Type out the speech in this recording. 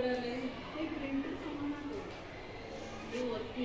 उकडले ते प्रिंटर समोर होते ते वरती